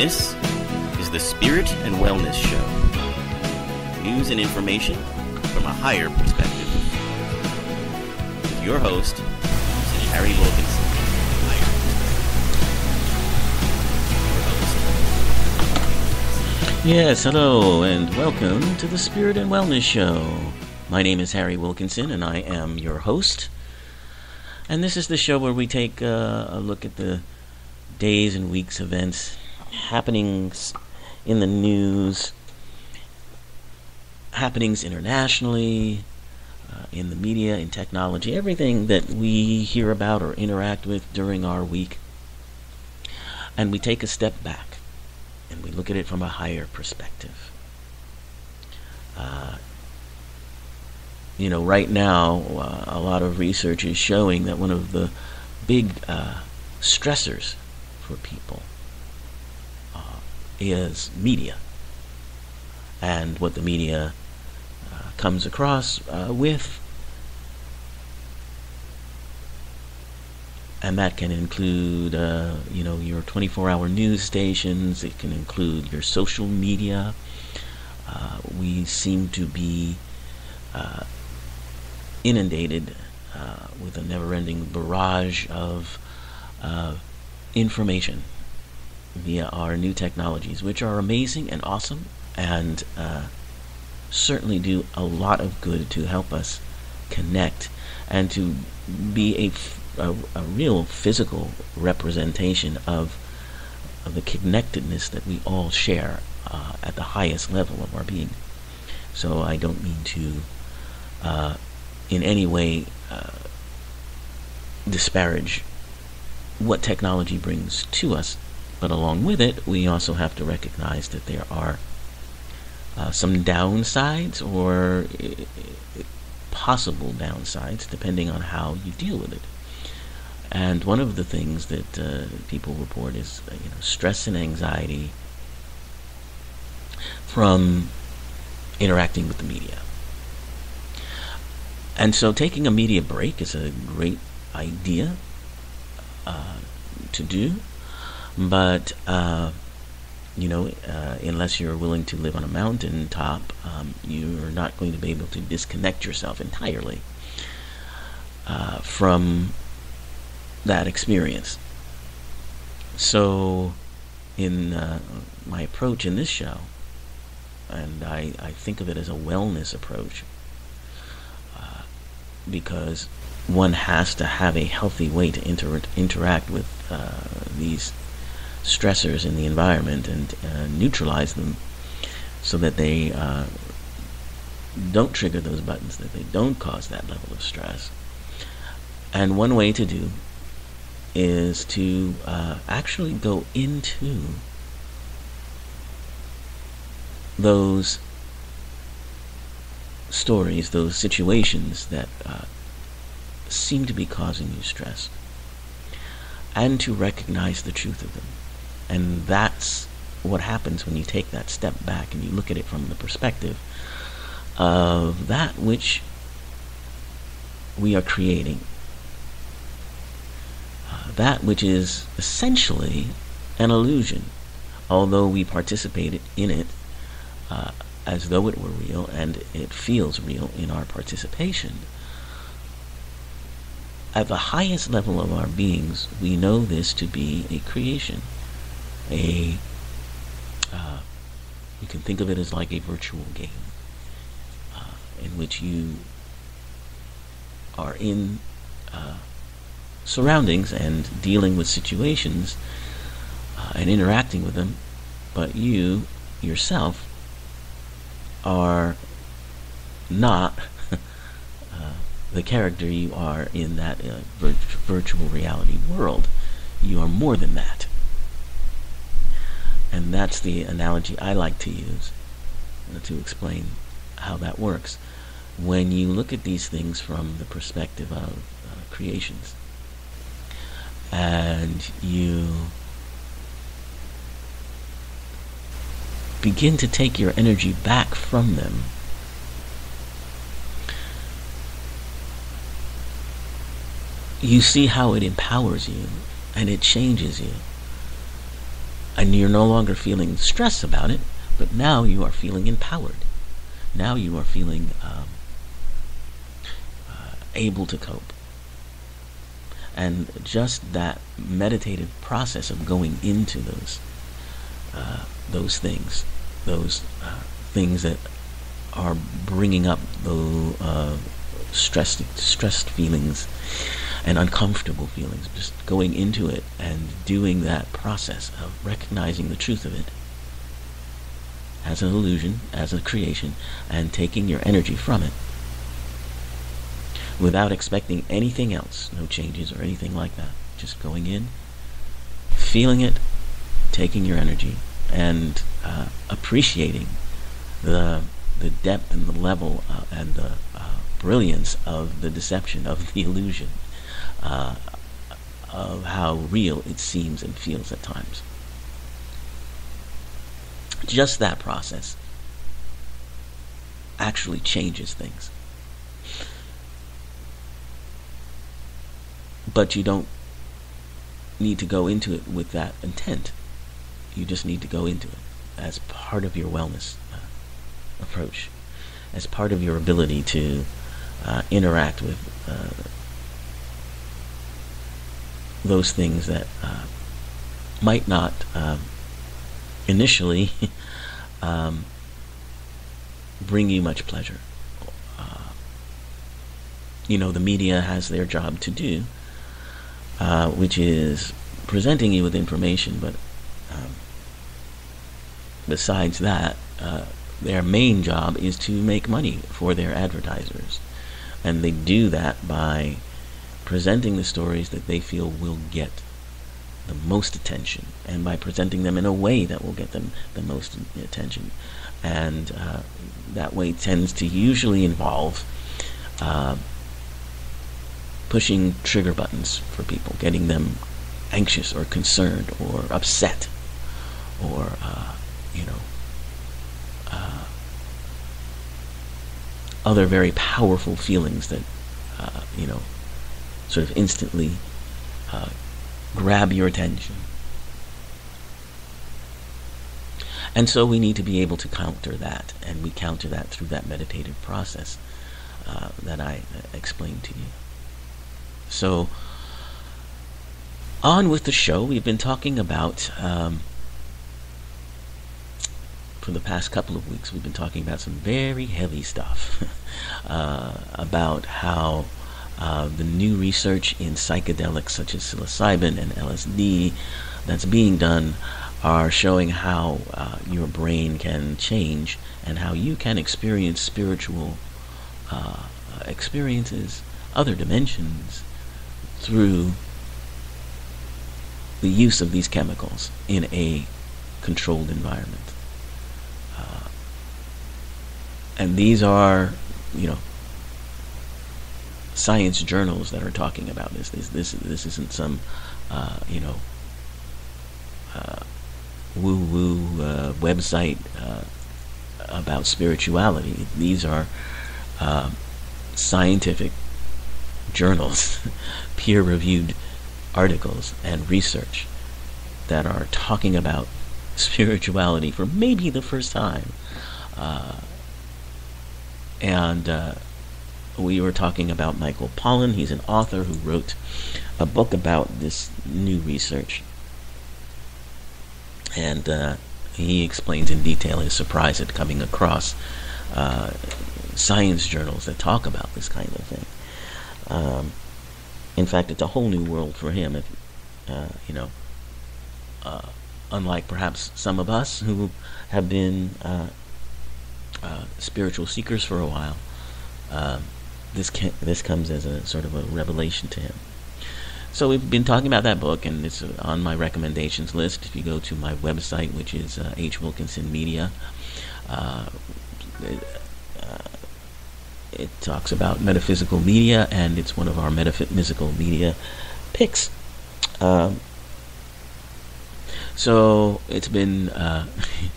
This is the Spirit and Wellness Show. News and information from a higher perspective. With your host, Harry Wilkinson. Yes, hello, and welcome to the Spirit and Wellness Show. My name is Harry Wilkinson, and I am your host. And this is the show where we take uh, a look at the days and weeks events, happenings in the news, happenings internationally, uh, in the media, in technology, everything that we hear about or interact with during our week. And we take a step back and we look at it from a higher perspective. Uh, you know, right now, uh, a lot of research is showing that one of the big uh, stressors for people is media and what the media uh, comes across uh, with. And that can include, uh, you know, your 24-hour news stations. It can include your social media. Uh, we seem to be uh, inundated with a never-ending barrage of information via our new technologies, which are amazing and awesome and uh, certainly do a lot of good to help us connect and to be a, a, real physical representation of, of the connectedness that we all share uh, at the highest level of our being. So I don't mean to uh, in any way uh, disparage what technology brings to us. But along with it, we also have to recognize that there are uh, some downsides or possible downsides depending on how you deal with it. And one of the things that uh, people report is uh, you know stress and anxiety from interacting with the media. And so taking a media break is a great idea uh, to do, but uh, you know, uh, unless you're willing to live on a mountain top, um, you're not going to be able to disconnect yourself entirely uh, from that experience. So, in uh, my approach in this show, and I, I think of it as a wellness approach, because one has to have a healthy way to inter- interact with uh, these stressors in the environment and uh, neutralize them so that they uh, don't trigger those buttons, that they don't cause that level of stress. And one way to do is to uh, actually go into those stories, those situations that uh, seem to be causing you stress and to recognize the truth of them. And that's what happens when you take that step back and you look at it from the perspective of that which we are creating. Uh, that which is essentially an illusion, although we participate in it uh, as though it were real and it feels real in our participation at the highest level of our beings, we know this to be a creation. A, uh, you can think of it as like a virtual game uh, in which you are in uh, surroundings and dealing with situations uh, and interacting with them, but you yourself are not the character you are in that uh, vir- virtual reality world. You are more than that. And that's the analogy I like to use to explain how that works. When you look at these things from the perspective of uh, creations, and you begin to take your energy back from them you see how it empowers you and it changes you. And you're no longer feeling stress about it, but now you are feeling empowered. Now you are feeling um, uh, able to cope. And just that meditative process of going into those uh, those things, those uh, things that are bringing up the uh, stressed stressed feelings and uncomfortable feelings. Just going into it and doing that process of recognizing the truth of it as an illusion, as a creation, and taking your energy from it without expecting anything else, no changes or anything like that. Just going in, feeling it, taking your energy, and uh, appreciating the the depth and the level uh, and the uh, brilliance of the deception of the illusion uh, of how real it seems and feels at times. Just that process actually changes things. But you don't need to go into it with that intent. You just need to go into it as part of your wellness uh, approach, as part of your ability to uh, interact with uh, those things that uh, might not um, initially um, bring you much pleasure. Uh, you know, the media has their job to do, uh, which is presenting you with information, but um, besides that, uh, their main job is to make money for their advertisers. And they do that by presenting the stories that they feel will get the most attention and by presenting them in a way that will get them the most attention. And uh, that way tends to usually involve uh, pushing trigger buttons for people, getting them anxious or concerned or upset or, uh, you know, uh, other very powerful feelings that, uh, you know, sort of instantly uh, grab your attention. And so we need to be able to counter that, and we counter that through that meditative process uh, that I uh, explained to you. So, on with the show. We've been talking about, um, for the past couple of weeks, we've been talking about some very heavy stuff uh, about how uh, the new research in psychedelics such as psilocybin and LSD that's being done are showing how uh, your brain can change and how you can experience spiritual uh, experiences, other dimensions, through the use of these chemicals in a controlled environment. Uh, and these are, you know, science journals that are talking about this. This this this isn't some uh, you know uh, woo woo uh, website uh, about spirituality. These are uh, scientific journals, peer reviewed articles and research that are talking about spirituality for maybe the first time. Uh, and we were talking about Michael Pollan. He's an author who wrote a book about this new research. And uh, he explains in detail his surprise at coming across uh, science journals that talk about this kind of thing. Um, in fact, it's a whole new world for him. If, uh, you know, uh, unlike perhaps some of us who have been uh, uh, spiritual seekers for a while. Um, this this comes as a sort of a revelation to him. So we've been talking about that book, and it's on my recommendations list. If you go to my website, which is uh, H Wilkinson Media, uh, it, uh, it, talks about metaphysical media, and it's one of our metaphysical media picks. Um, so it's been uh,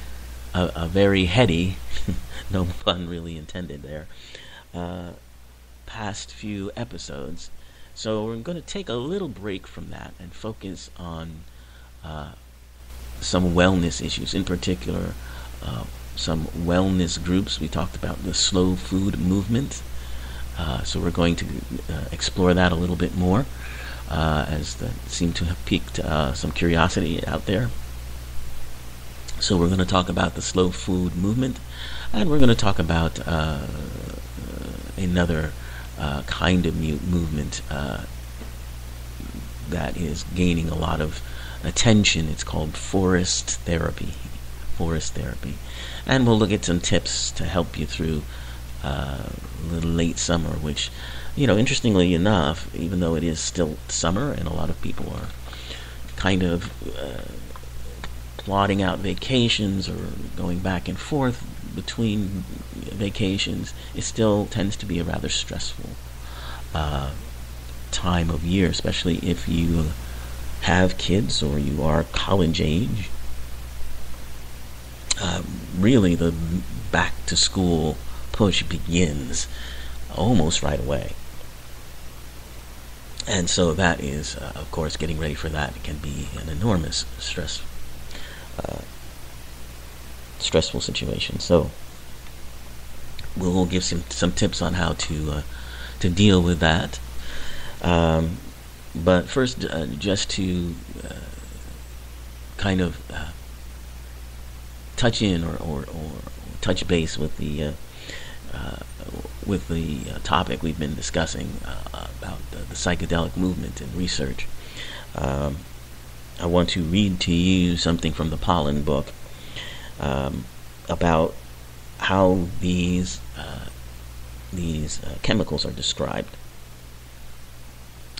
a, a, very heady, no pun really intended there uh, past few episodes. So we're going to take a little break from that and focus on uh, some wellness issues, in particular, uh, some wellness groups. We talked about the slow food movement. Uh, so we're going to uh, explore that a little bit more, uh, as that seemed to have piqued uh, some curiosity out there. So we're going to talk about the slow food movement, and we're going to talk about uh, kind of movement that is gaining a lot of attention. It's called forest therapy. Forest therapy. And we'll look at some tips to help you through uh, the late summer, which, you know, interestingly enough, even though it is still summer and a lot of people are kind of uh, plotting out vacations or going back and forth between vacations, it still tends to be a rather stressful uh, time of year, especially if you have kids or you are college age. Uh, really, the back to school push begins almost right away. And so that is, uh, of course, getting ready for that can be an enormous stress, uh, stressful situation. So we'll give some some tips on how to uh, to deal with that. Um, but first, uh, just to uh, kind of uh, touch in or, or, or, touch base with the uh, uh, with the topic we've been discussing about the, the, psychedelic movement and research. Um, I want to read to you something from the Pollan book um, about how these these chemicals are described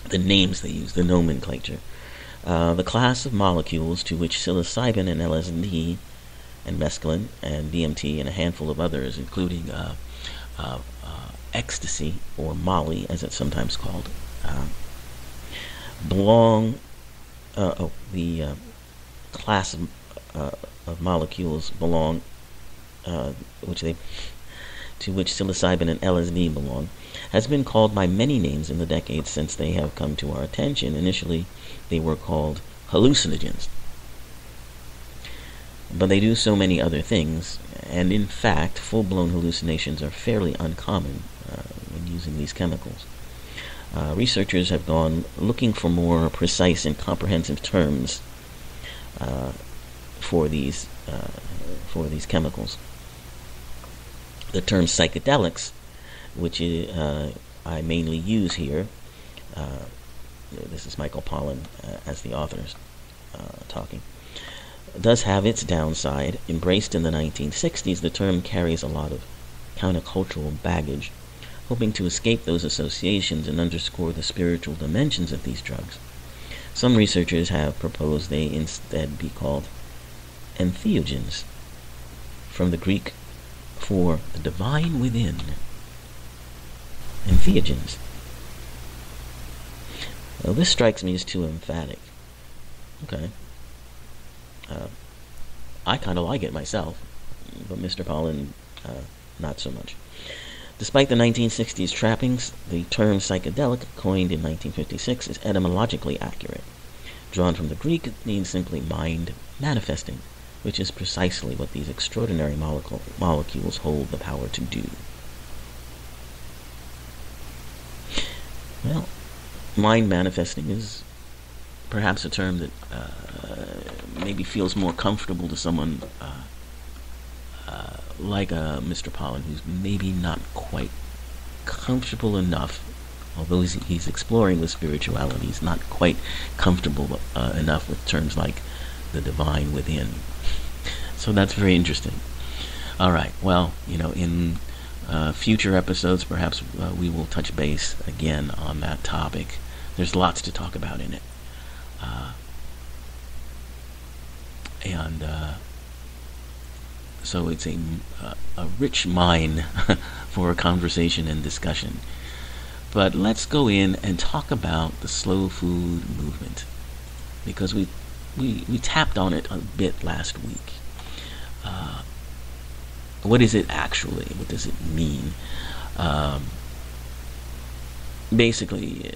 the names they use, the nomenclature. Uh, the class of molecules to which psilocybin and LSD and mescaline and DMT and a handful of others, including uh, uh, uh, ecstasy or Molly, as it's sometimes called, um, belong. Uh, oh, the uh, class of, of, molecules belong, which they to which psilocybin and LSD belong, has been called by many names in the decades since they have come to our attention. Initially, they were called hallucinogens. But they do so many other things, and in fact, full blown hallucinations are fairly uncommon uh, when using these chemicals. Uh, researchers have gone looking for more precise and comprehensive terms uh, for these uh, for these chemicals the term psychedelics, which uh, I mainly use here. Uh, this is Michael Pollan uh, as the author uh, talking. Does have its downside. Embraced in the 1960s, the term carries a lot of countercultural baggage, hoping to escape those associations and underscore the spiritual dimensions of these drugs. Some researchers have proposed they instead be called entheogens, from the Greek for the divine within. Entheogens. Well, this strikes me as too emphatic. Okay. Uh, I kind of like it myself, but Mr. Pollan, uh, not so much. Despite the 1960s trappings, the term psychedelic, coined in 1956, is etymologically accurate. Drawn from the Greek, it means simply mind manifesting which is precisely what these extraordinary molecule, molecules hold the power to do. Well, mind manifesting is perhaps a term that uh, maybe feels more comfortable to someone uh, uh, like uh, Mr. Pollan, who's maybe not quite comfortable enough, although he's, he's exploring with spirituality, he's not quite comfortable uh, enough with terms like the divine within. So that's very interesting. All right. Well, you know, in uh, future episodes, perhaps uh, we will touch base again on that topic. There's lots to talk about in it. Uh, and uh, so it's a, uh, a rich mine for a conversation and discussion. But let's go in and talk about the slow food movement because we we, we tapped on it a bit last week. Uh, what is it actually? What does it mean? Um, basically,